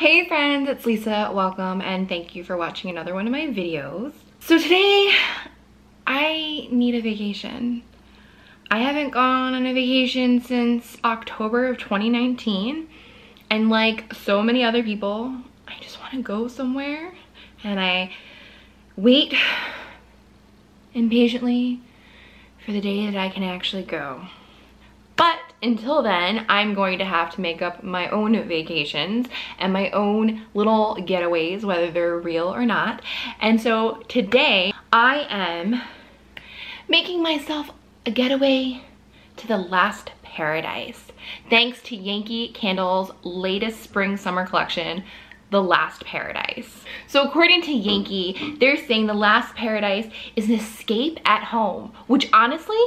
Hey friends, it's Lisa. Welcome and thank you for watching another one of my videos. So today, I need a vacation. I haven't gone on a vacation since October of 2019 and like so many other people, I just want to go somewhere and I wait impatiently for the day that I can actually go. Until then, I'm going to have to make up my own vacations and my own little getaways, whether they're real or not. And so today I am making myself a getaway to the last paradise. Thanks to Yankee Candle's latest spring summer collection, the last paradise. So according to Yankee, they're saying the last paradise is an escape at home, which honestly,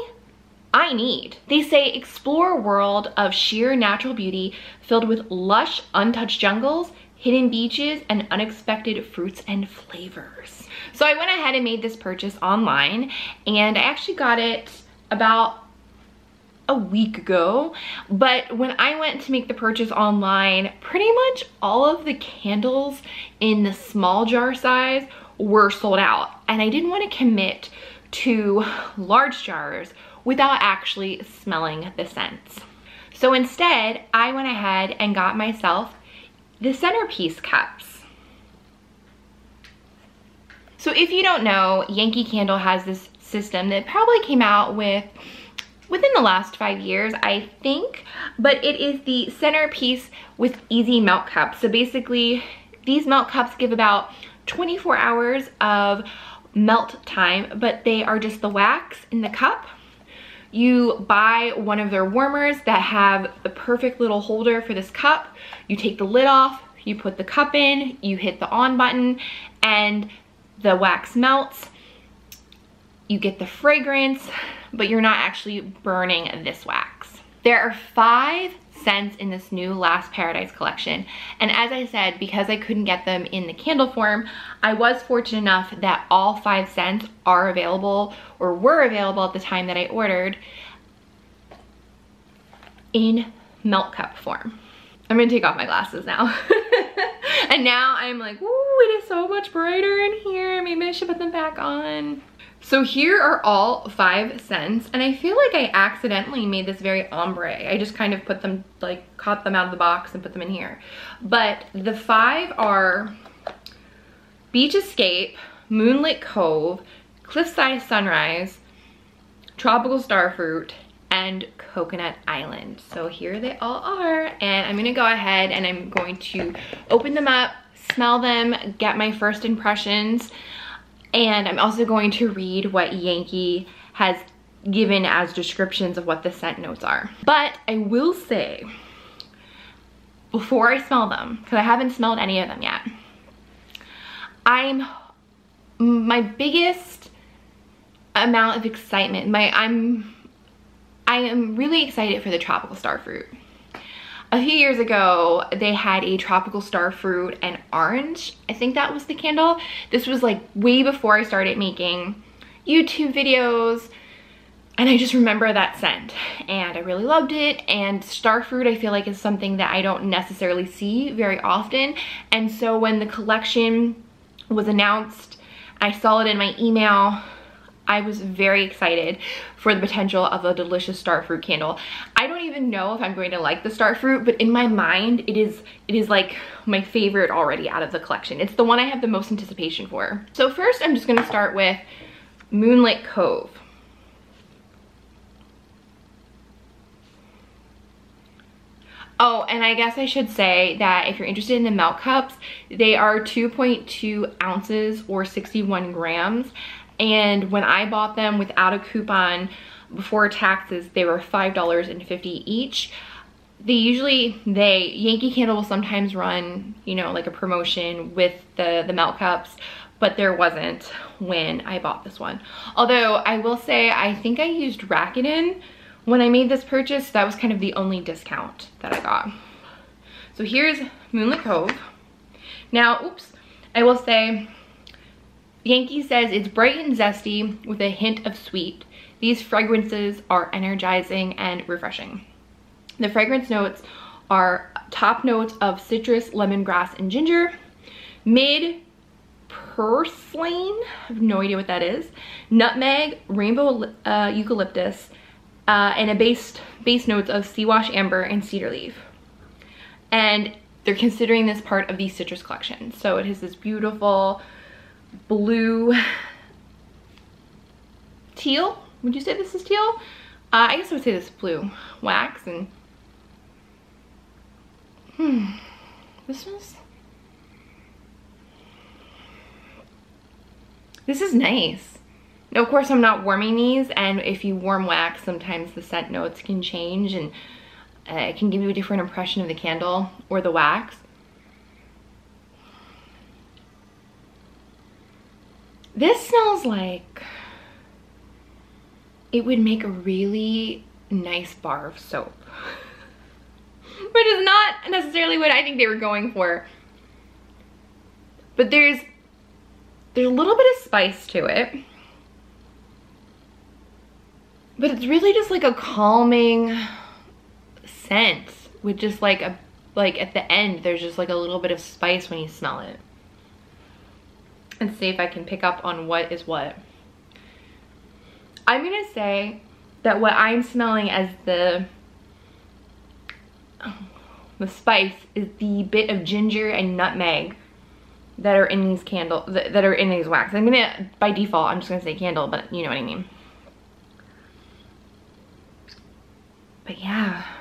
I need. They say explore a world of sheer natural beauty filled with lush, untouched jungles, hidden beaches, and unexpected fruits and flavors. So I went ahead and made this purchase online and I actually got it about a week ago but when I went to make the purchase online pretty much all of the candles in the small jar size were sold out and I didn't want to commit to large jars without actually smelling the scents. So instead I went ahead and got myself the centerpiece cups. So if you don't know, Yankee Candle has this system that probably came out with within the last five years, I think, but it is the centerpiece with easy melt cups. So basically, these melt cups give about 24 hours of melt time, but they are just the wax in the cup. You buy one of their warmers that have the perfect little holder for this cup. You take the lid off, you put the cup in, you hit the on button, and the wax melts. You get the fragrance, but you're not actually burning this wax. There are five scents in this new Last Paradise collection. And as I said, because I couldn't get them in the candle form, I was fortunate enough that all five scents are available or were available at the time that I ordered in melt cup form. I'm gonna take off my glasses now. and now I'm like, ooh, it is so much brighter in here. Maybe I should put them back on. So here are all five scents, and I feel like I accidentally made this very ombre. I just kind of put them, like, caught them out of the box and put them in here. But the five are Beach Escape, Moonlit Cove, Cliffside Sunrise, Tropical Starfruit, and Coconut Island. So here they all are, and I'm gonna go ahead and I'm going to open them up, smell them, get my first impressions. And I'm also going to read what Yankee has given as descriptions of what the scent notes are. But I will say, before I smell them, because I haven't smelled any of them yet, I'm, my biggest amount of excitement, my, I'm, I am really excited for the tropical starfruit a few years ago, they had a tropical star fruit and orange. I think that was the candle. This was like way before I started making YouTube videos. And I just remember that scent and I really loved it. And starfruit I feel like is something that I don't necessarily see very often. And so when the collection was announced, I saw it in my email I was very excited for the potential of a delicious starfruit candle. I don't even know if I'm going to like the starfruit, but in my mind, it is it is like my favorite already out of the collection. It's the one I have the most anticipation for. So first, I'm just gonna start with Moonlit Cove. Oh, and I guess I should say that if you're interested in the melt cups, they are 2.2 ounces or 61 grams. And when I bought them without a coupon before taxes, they were $5.50 each. They usually, they, Yankee Candle will sometimes run, you know, like a promotion with the, the melt cups, but there wasn't when I bought this one. Although I will say, I think I used Rakuten when I made this purchase. That was kind of the only discount that I got. So here's Moonlit Cove. Now, oops, I will say Yankee says it's bright and zesty with a hint of sweet. These fragrances are energizing and refreshing. The fragrance notes are top notes of citrus, lemongrass, and ginger. Mid purslane, I have no idea what that is. Nutmeg, rainbow uh, eucalyptus, uh, and a base, base notes of sea wash amber and cedar leaf. And they're considering this part of the citrus collection. So it has this beautiful blue teal. Would you say this is teal? Uh, I guess I would say this is blue wax and hmm, this smells, this is nice. Now, of course, I'm not warming these, and if you warm wax, sometimes the scent notes can change and uh, it can give you a different impression of the candle or the wax. This smells like it would make a really nice bar of soap. Which is not necessarily what I think they were going for. But there's there's a little bit of spice to it. But it's really just like a calming scent with just like a like at the end there's just like a little bit of spice when you smell it. And see if I can pick up on what is what. I'm gonna say that what I'm smelling as the the spice is the bit of ginger and nutmeg that are in these candle that are in these wax. I'm gonna by default I'm just gonna say candle, but you know what I mean. But yeah.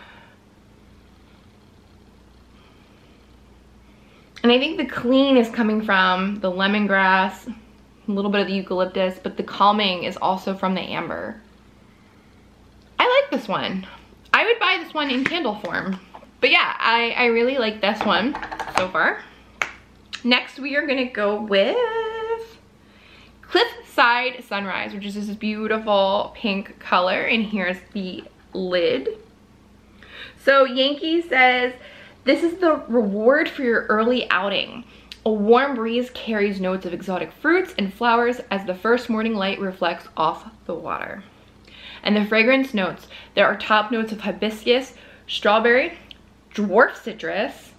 And I think the clean is coming from the lemongrass, a little bit of the eucalyptus, but the calming is also from the amber. I like this one. I would buy this one in candle form. But yeah, I, I really like this one so far. Next, we are gonna go with Cliffside Sunrise, which is this beautiful pink color. And here's the lid. So Yankee says, this is the reward for your early outing. A warm breeze carries notes of exotic fruits and flowers as the first morning light reflects off the water. And the fragrance notes, there are top notes of hibiscus, strawberry, dwarf citrus,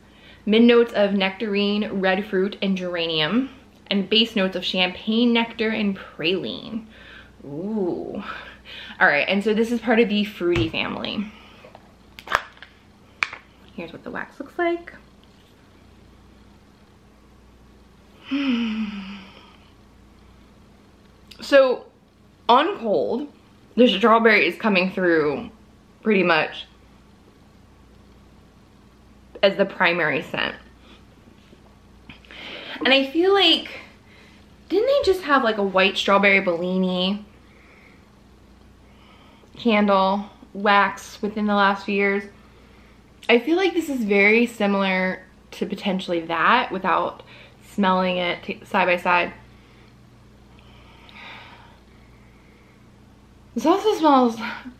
mid notes of nectarine, red fruit, and geranium, and base notes of champagne nectar and praline. Ooh. All right, and so this is part of the fruity family. Here's what the wax looks like. so on cold, the strawberry is coming through pretty much as the primary scent. And I feel like, didn't they just have like a white strawberry Bellini candle wax within the last few years? I feel like this is very similar to potentially that without smelling it side by side. This also smells, I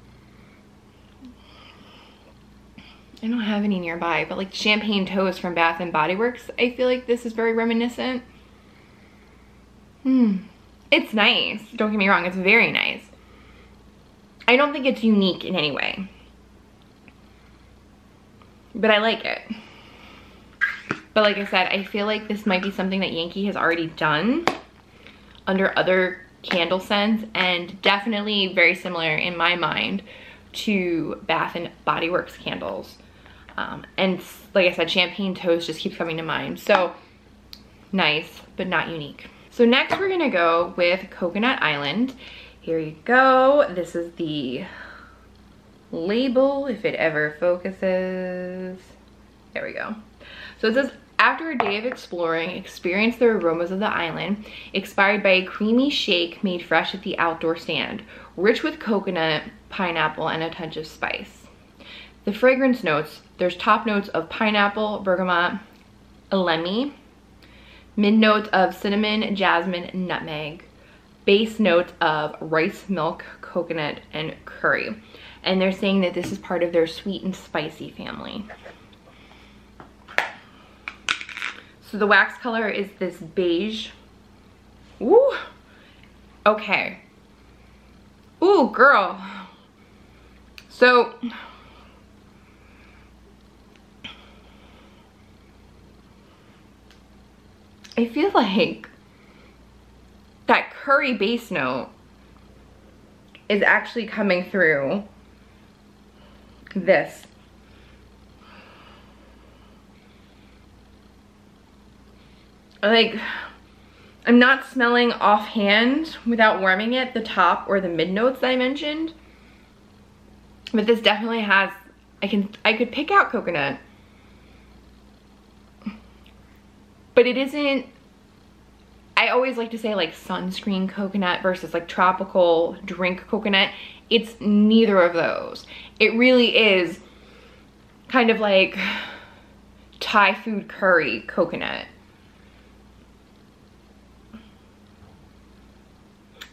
don't have any nearby, but like champagne toast from Bath and Body Works. I feel like this is very reminiscent. Hmm. It's nice. Don't get me wrong. It's very nice. I don't think it's unique in any way but I like it. But like I said, I feel like this might be something that Yankee has already done under other candle scents and definitely very similar in my mind to Bath and Body Works candles. Um, and like I said, Champagne Toast just keeps coming to mind. So nice, but not unique. So next we're gonna go with Coconut Island. Here you go. This is the label if it ever focuses. There we go. So it says, after a day of exploring, experience the aromas of the island, inspired by a creamy shake made fresh at the outdoor stand, rich with coconut, pineapple, and a touch of spice. The fragrance notes, there's top notes of pineapple, bergamot, elemi, mid notes of cinnamon, jasmine, nutmeg, base notes of rice milk, coconut, and curry and they're saying that this is part of their sweet and spicy family. So the wax color is this beige. Ooh, okay. Ooh, girl. So, I feel like that curry base note is actually coming through this. Like, I'm not smelling offhand without warming it the top or the mid notes that I mentioned. But this definitely has, I can, I could pick out coconut. But it isn't I always like to say like sunscreen coconut versus like tropical drink coconut. It's neither of those. It really is kind of like Thai food curry coconut.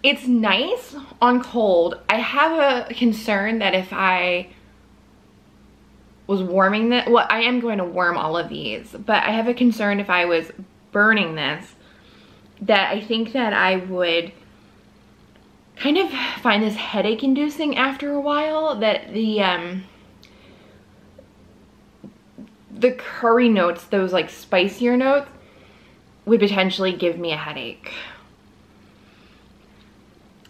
It's nice on cold. I have a concern that if I was warming that, well, I am going to warm all of these, but I have a concern if I was burning this that I think that I would kind of find this headache inducing after a while that the um the curry notes those like spicier notes would potentially give me a headache.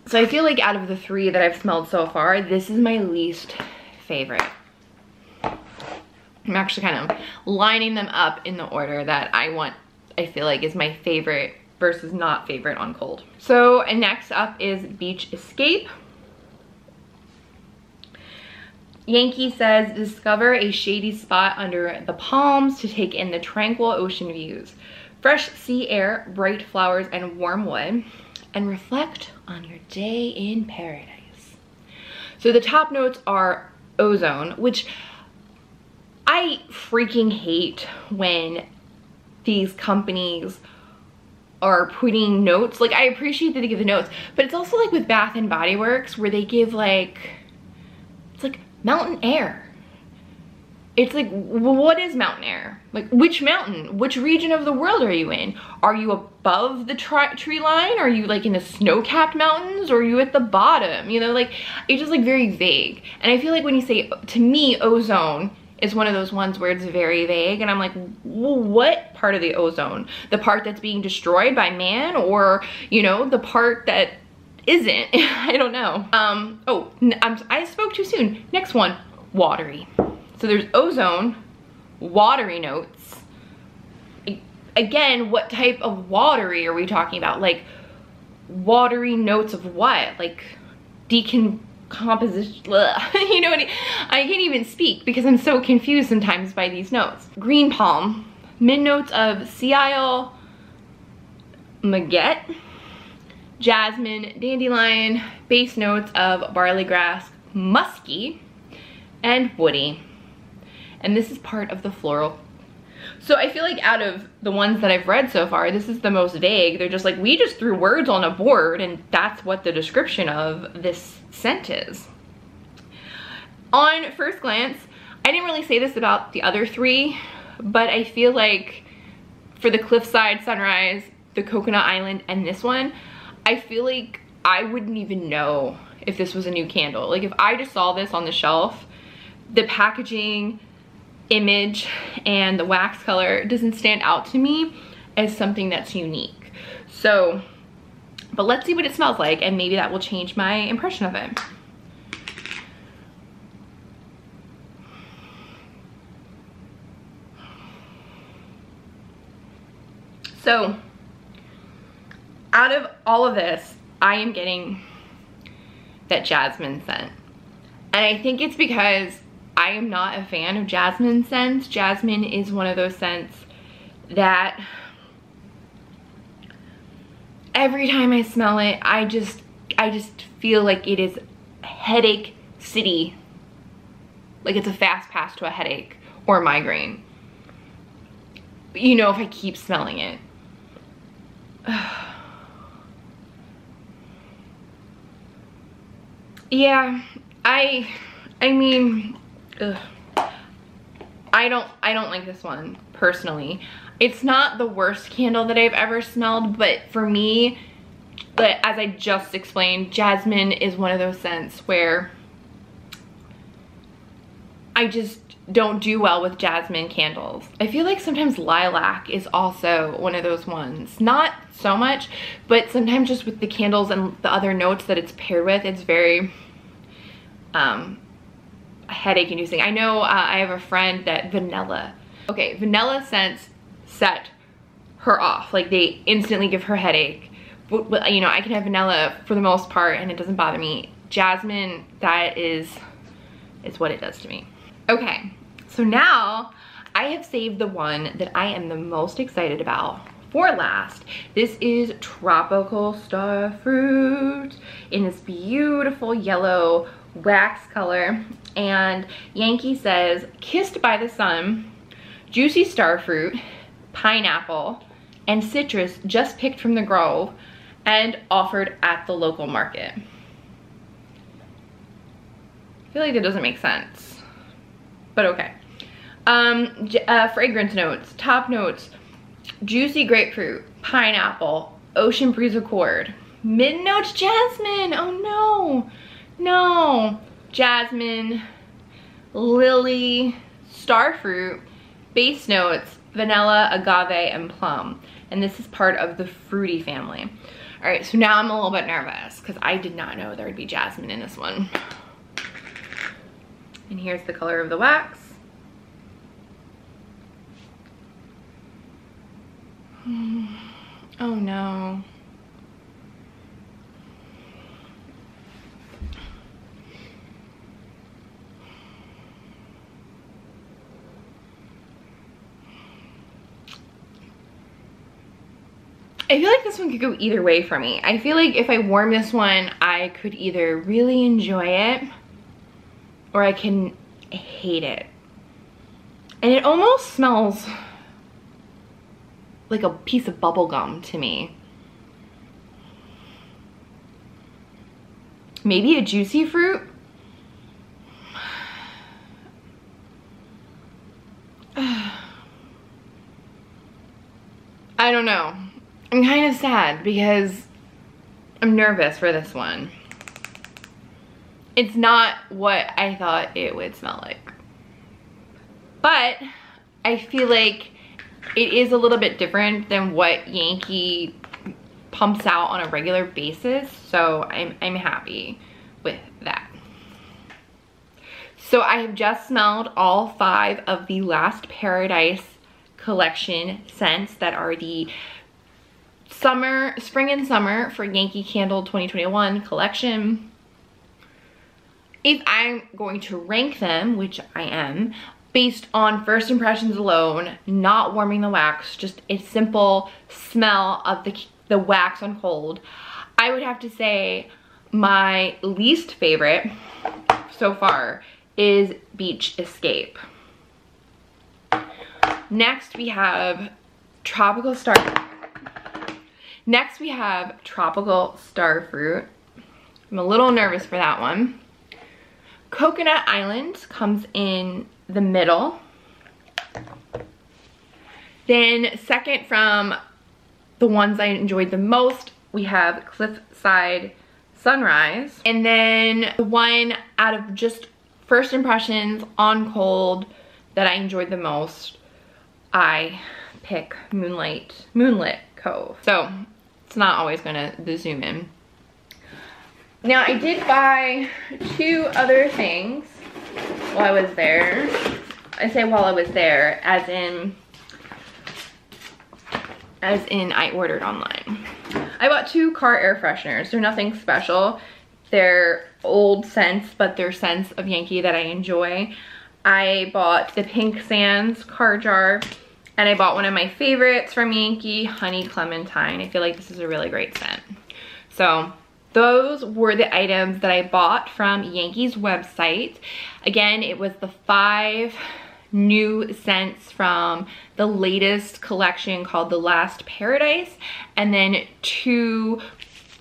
So I feel like out of the three that I've smelled so far this is my least favorite. I'm actually kind of lining them up in the order that I want I feel like is my favorite versus not favorite on cold. So next up is Beach Escape. Yankee says, discover a shady spot under the palms to take in the tranquil ocean views. Fresh sea air, bright flowers, and warm wood. And reflect on your day in paradise. So the top notes are ozone, which I freaking hate when these companies are putting notes. Like I appreciate that they give the notes, but it's also like with Bath and Body Works where they give like, it's like mountain air. It's like, what is mountain air? Like which mountain? Which region of the world are you in? Are you above the tree line? Are you like in the snow-capped mountains? Or are you at the bottom? You know, like it's just like very vague. And I feel like when you say, to me, ozone, is one of those ones where it's very vague and I'm like, what part of the ozone? The part that's being destroyed by man or, you know, the part that isn't? I don't know. Um, oh, I'm, I spoke too soon. Next one, watery. So there's ozone, watery notes. Again, what type of watery are we talking about? Like watery notes of what? Like decon composition, you know what I, I can't even speak because I'm so confused sometimes by these notes. Green palm, mid notes of sea isle, magette, jasmine, dandelion, base notes of barley grass, musky, and woody. And this is part of the floral so I feel like out of the ones that I've read so far, this is the most vague. They're just like, we just threw words on a board and that's what the description of this scent is. On first glance, I didn't really say this about the other three, but I feel like for the Cliffside Sunrise, the Coconut Island, and this one, I feel like I wouldn't even know if this was a new candle. Like if I just saw this on the shelf, the packaging, image and the wax color doesn't stand out to me as something that's unique. So, but let's see what it smells like and maybe that will change my impression of it. So, out of all of this, I am getting that jasmine scent. And I think it's because I am not a fan of jasmine scents. Jasmine is one of those scents that every time I smell it, I just, I just feel like it is headache city. Like it's a fast pass to a headache or migraine. You know, if I keep smelling it. yeah, I, I mean, ugh. I don't I don't like this one personally. It's not the worst candle that I've ever smelled, but for me, but as I just explained, jasmine is one of those scents where I just don't do well with jasmine candles. I feel like sometimes lilac is also one of those ones. Not so much, but sometimes just with the candles and the other notes that it's paired with, it's very um, headache inducing. I know uh, I have a friend that vanilla, okay, vanilla scents set her off. Like they instantly give her headache. But, you know, I can have vanilla for the most part and it doesn't bother me. Jasmine, that is, is what it does to me. Okay, so now I have saved the one that I am the most excited about for last. This is Tropical Star Fruit in this beautiful yellow wax color. And Yankee says, kissed by the sun, juicy starfruit, pineapple, and citrus just picked from the grove and offered at the local market. I feel like that doesn't make sense, but okay. Um, uh, fragrance notes, top notes, juicy grapefruit, pineapple, ocean breeze accord, mid notes jasmine, oh no, no, jasmine, lily, starfruit, base notes, vanilla, agave, and plum. And this is part of the fruity family. All right, so now I'm a little bit nervous because I did not know there would be jasmine in this one. And here's the color of the wax. Oh no. I feel like this one could go either way for me. I feel like if I warm this one, I could either really enjoy it or I can hate it. And it almost smells like a piece of bubble gum to me. Maybe a juicy fruit. I don't know. I'm kind of sad because I'm nervous for this one. It's not what I thought it would smell like. But I feel like it is a little bit different than what Yankee pumps out on a regular basis. So I'm, I'm happy with that. So I have just smelled all five of the Last Paradise collection scents that are the summer, spring and summer for Yankee Candle 2021 collection. If I'm going to rank them, which I am, based on first impressions alone, not warming the wax, just a simple smell of the, the wax on cold, I would have to say my least favorite so far is Beach Escape. Next we have Tropical Star Next we have Tropical Starfruit. I'm a little nervous for that one. Coconut Island comes in the middle. Then second from the ones I enjoyed the most, we have Cliffside Sunrise. And then the one out of just first impressions on cold that I enjoyed the most, I pick Moonlight, Moonlit Cove. So it's not always gonna the zoom in. Now I did buy two other things while I was there. I say while I was there as in as in I ordered online. I bought two car air fresheners. They're nothing special. They're old scents, but they're scents of Yankee that I enjoy. I bought the Pink Sands car jar and I bought one of my favorites from Yankee, Honey Clementine. I feel like this is a really great scent. So those were the items that I bought from Yankee's website. Again, it was the five new scents from the latest collection called The Last Paradise and then two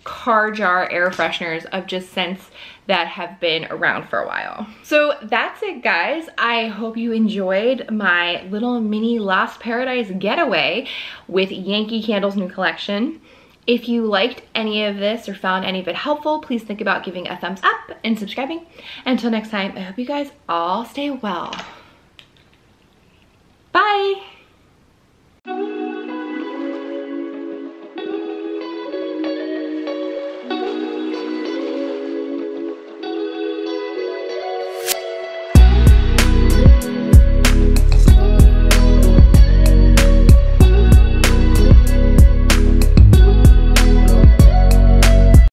car jar air fresheners of just scents that have been around for a while. So that's it guys. I hope you enjoyed my little mini Lost Paradise getaway with Yankee Candle's new collection. If you liked any of this or found any of it helpful, please think about giving a thumbs up and subscribing. Until next time, I hope you guys all stay well. Bye!